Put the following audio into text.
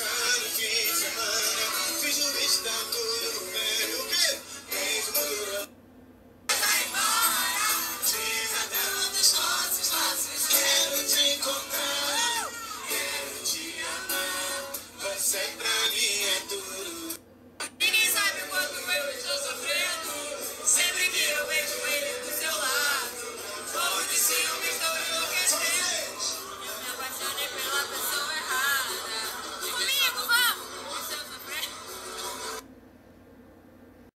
Passando o fim de semana, fiz o bicho tá tudo no meio. Que tens uma dura. Vai embora, diz adeus dos nossos laços. Quero te encontrar, quero te amar. Você pra mim é tudo.